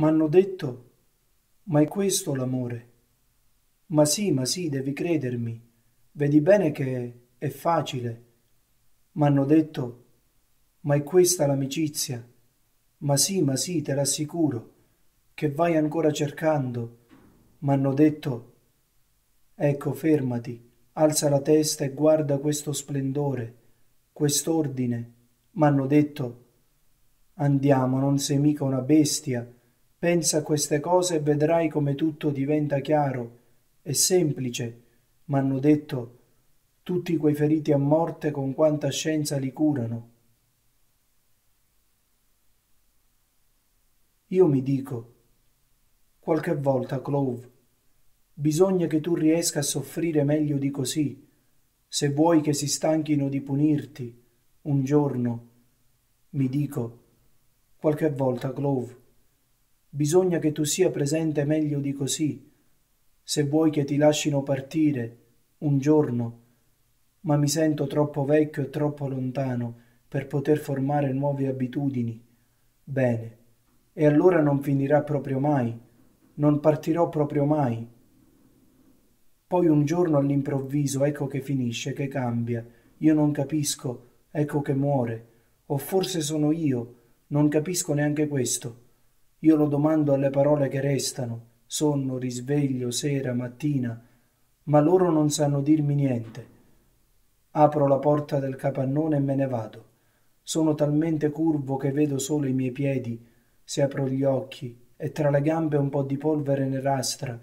M'hanno detto, ma è questo l'amore? Ma sì, ma sì, devi credermi. Vedi bene che è facile. M'hanno detto, ma è questa l'amicizia? Ma sì, ma sì, te l'assicuro, che vai ancora cercando. M'hanno detto, ecco, fermati, alza la testa e guarda questo splendore, quest'ordine. M'hanno detto, andiamo, non sei mica una bestia. Pensa a queste cose e vedrai come tutto diventa chiaro. È semplice. M'hanno detto, tutti quei feriti a morte con quanta scienza li curano. Io mi dico, qualche volta, Clove, bisogna che tu riesca a soffrire meglio di così, se vuoi che si stanchino di punirti, un giorno. Mi dico, qualche volta, Clove, bisogna che tu sia presente meglio di così, se vuoi che ti lascino partire, un giorno, ma mi sento troppo vecchio e troppo lontano per poter formare nuove abitudini. Bene e allora non finirà proprio mai, non partirò proprio mai. Poi un giorno all'improvviso ecco che finisce, che cambia, io non capisco, ecco che muore, o forse sono io, non capisco neanche questo. Io lo domando alle parole che restano, sonno, risveglio, sera, mattina, ma loro non sanno dirmi niente. Apro la porta del capannone e me ne vado. Sono talmente curvo che vedo solo i miei piedi se apro gli occhi e tra le gambe un po' di polvere nerastra,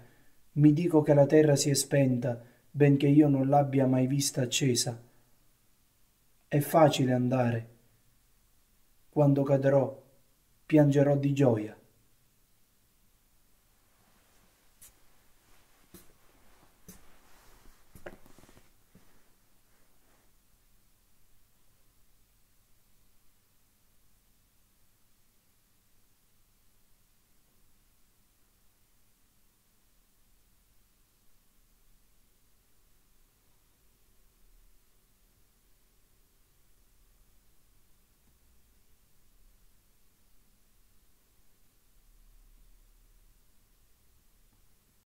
mi dico che la terra si è spenta, benché io non l'abbia mai vista accesa. È facile andare. Quando cadrò, piangerò di gioia.